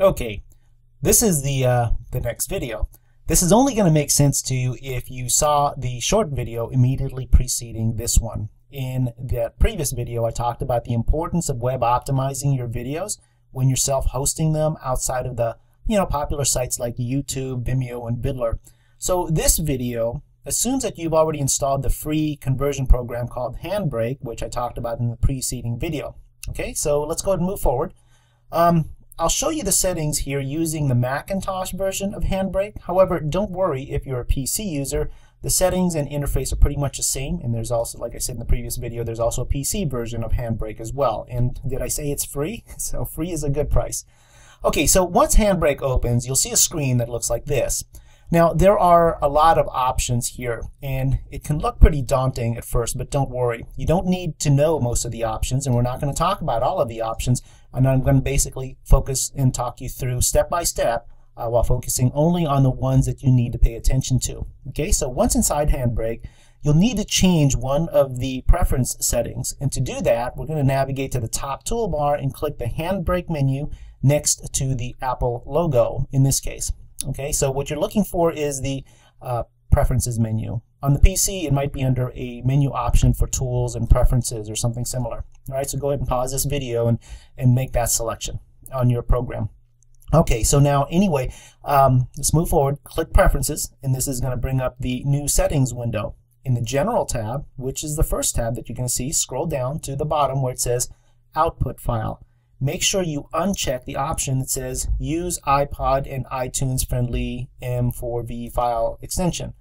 Okay, this is the, uh, the next video. This is only going to make sense to you if you saw the short video immediately preceding this one. In the previous video, I talked about the importance of web optimizing your videos when you're self-hosting them outside of the you know popular sites like YouTube, Vimeo, and Viddler. So this video assumes that you've already installed the free conversion program called Handbrake, which I talked about in the preceding video. Okay, so let's go ahead and move forward. Um, I'll show you the settings here using the Macintosh version of Handbrake. However, don't worry if you're a PC user. The settings and interface are pretty much the same, and there's also, like I said in the previous video, there's also a PC version of Handbrake as well. And did I say it's free? So free is a good price. Okay, so once Handbrake opens, you'll see a screen that looks like this. Now, there are a lot of options here, and it can look pretty daunting at first, but don't worry. You don't need to know most of the options, and we're not going to talk about all of the options, and I'm going to basically focus and talk you through step by step uh, while focusing only on the ones that you need to pay attention to. Okay, so once inside Handbrake, you'll need to change one of the preference settings, and to do that, we're going to navigate to the top toolbar and click the Handbrake menu next to the Apple logo in this case. Okay, so what you're looking for is the uh, preferences menu. On the PC, it might be under a menu option for tools and preferences or something similar. All right, so go ahead and pause this video and, and make that selection on your program. Okay, so now anyway, um, let's move forward. Click Preferences, and this is going to bring up the new settings window. In the General tab, which is the first tab that you can see, scroll down to the bottom where it says Output File make sure you uncheck the option that says use iPod and iTunes friendly M4V file extension.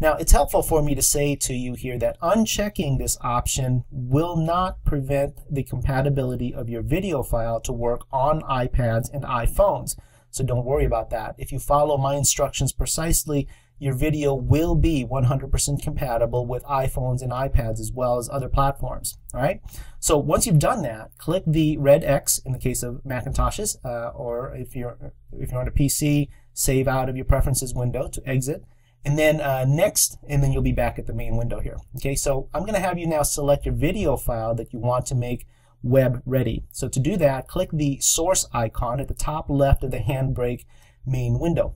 Now, it's helpful for me to say to you here that unchecking this option will not prevent the compatibility of your video file to work on iPads and iPhones. So don't worry about that. If you follow my instructions precisely, your video will be 100% compatible with iPhones and iPads as well as other platforms. All right. So once you've done that, click the red X in the case of Macintoshes, uh, or if you're if you're on a PC, save out of your preferences window to exit, and then uh, next, and then you'll be back at the main window here. Okay. So I'm going to have you now select your video file that you want to make web ready. So to do that, click the source icon at the top left of the Handbrake main window.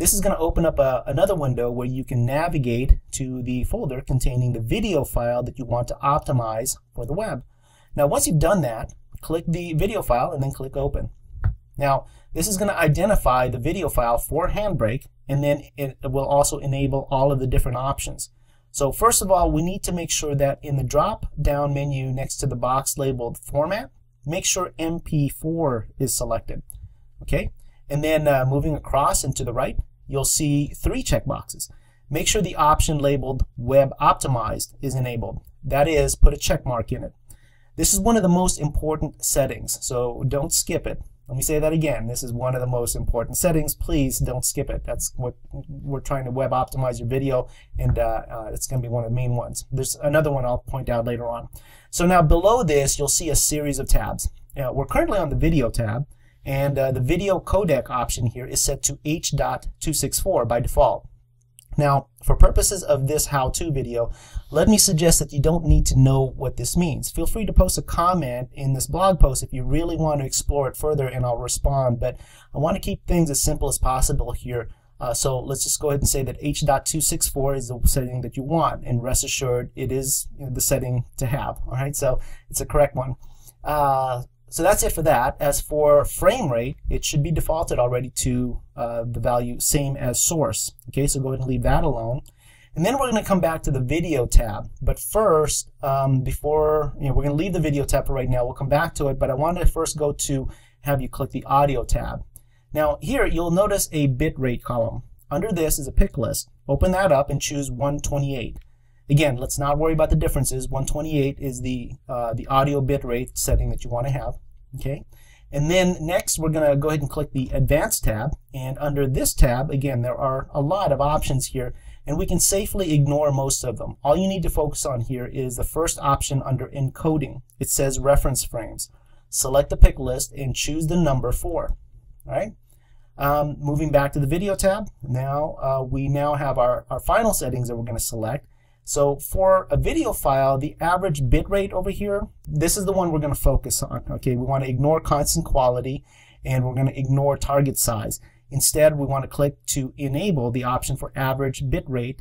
This is going to open up a, another window where you can navigate to the folder containing the video file that you want to optimize for the web. Now, once you've done that, click the video file and then click Open. Now, this is going to identify the video file for Handbrake, and then it will also enable all of the different options. So first of all, we need to make sure that in the drop-down menu next to the box labeled Format, make sure MP4 is selected. Okay, and then uh, moving across and to the right, you'll see three checkboxes. Make sure the option labeled Web Optimized is enabled. That is, put a check mark in it. This is one of the most important settings, so don't skip it. Let me say that again. This is one of the most important settings. Please don't skip it. That's what we're trying to web optimize your video, and uh, uh, it's going to be one of the main ones. There's another one I'll point out later on. So now below this, you'll see a series of tabs. Now, we're currently on the video tab. And uh, the video codec option here is set to H.264 by default. Now, for purposes of this how-to video, let me suggest that you don't need to know what this means. Feel free to post a comment in this blog post if you really want to explore it further and I'll respond. But I want to keep things as simple as possible here. Uh, so let's just go ahead and say that H.264 is the setting that you want. And rest assured, it is the setting to have. All right, so it's a correct one. Uh, so that's it for that. As for frame rate, it should be defaulted already to uh, the value same as source. Okay, so go ahead and leave that alone. And then we're going to come back to the video tab. But first, um, before, you know, we're going to leave the video tab for right now. We'll come back to it, but I wanted to first go to have you click the audio tab. Now here, you'll notice a bitrate column. Under this is a pick list. Open that up and choose 128. Again, let's not worry about the differences. 128 is the, uh, the audio bitrate setting that you want to have. Okay. And then next, we're going to go ahead and click the Advanced tab. And under this tab, again, there are a lot of options here, and we can safely ignore most of them. All you need to focus on here is the first option under Encoding. It says Reference Frames. Select the pick list and choose the number 4. All right. Um, moving back to the Video tab, now uh, we now have our, our final settings that we're going to select. So for a video file, the average bit rate over here, this is the one we're going to focus on. Okay, we want to ignore constant quality and we're going to ignore target size. Instead, we want to click to enable the option for average bitrate.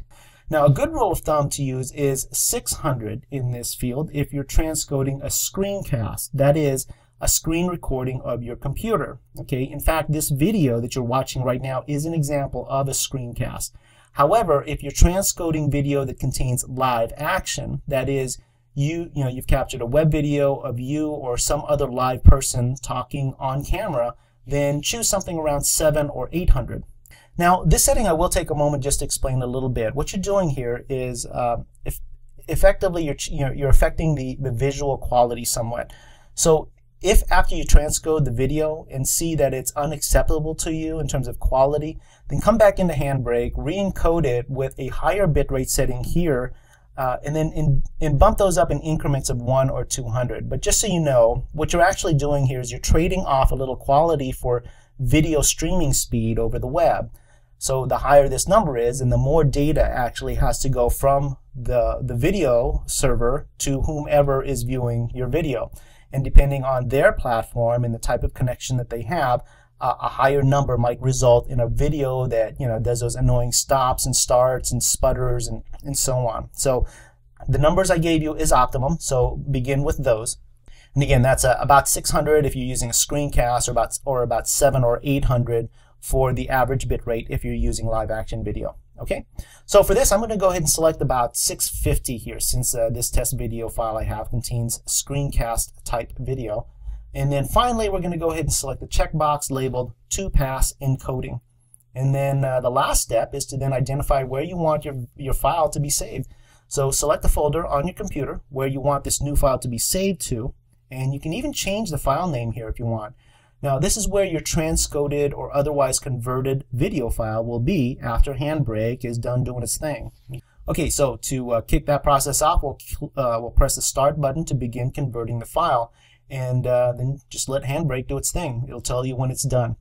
Now, a good rule of thumb to use is 600 in this field if you're transcoding a screencast. That is, a screen recording of your computer. Okay, in fact, this video that you're watching right now is an example of a screencast. However, if you're transcoding video that contains live action, that is, you, you know, you've captured a web video of you or some other live person talking on camera, then choose something around 7 or 800. Now, this setting I will take a moment just to explain a little bit. What you're doing here is uh, if effectively you're, you know, you're affecting the, the visual quality somewhat. So if after you transcode the video and see that it's unacceptable to you in terms of quality, then come back into Handbrake, re-encode it with a higher bitrate setting here, uh, and then in, and bump those up in increments of 1 or 200. But just so you know, what you're actually doing here is you're trading off a little quality for video streaming speed over the web. So the higher this number is, and the more data actually has to go from the, the video server to whomever is viewing your video. And depending on their platform and the type of connection that they have, uh, a higher number might result in a video that you know does those annoying stops and starts and sputters and, and so on. So the numbers I gave you is optimum, so begin with those. And again, that's uh, about 600 if you're using a screencast, or about or about 7 or 800 for the average bit rate if you're using live action video. Okay, so for this, I'm going to go ahead and select about 650 here since uh, this test video file I have contains screencast type video. And then finally, we're going to go ahead and select the checkbox labeled 2-pass encoding. And then uh, the last step is to then identify where you want your, your file to be saved. So select the folder on your computer where you want this new file to be saved to. And you can even change the file name here if you want. Now, this is where your transcoded or otherwise converted video file will be after Handbrake is done doing its thing. Okay, so to uh, kick that process off, we'll, uh, we'll press the Start button to begin converting the file. And uh, then just let Handbrake do its thing. It'll tell you when it's done.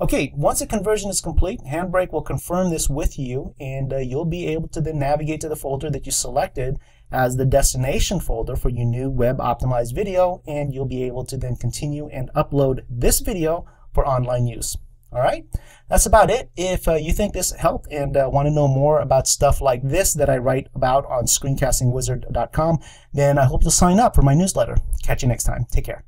Okay, once the conversion is complete, Handbrake will confirm this with you, and uh, you'll be able to then navigate to the folder that you selected as the destination folder for your new web optimized video, and you'll be able to then continue and upload this video for online use. All right, that's about it. If uh, you think this helped and uh, want to know more about stuff like this that I write about on screencastingwizard.com, then I hope you'll sign up for my newsletter. Catch you next time. Take care.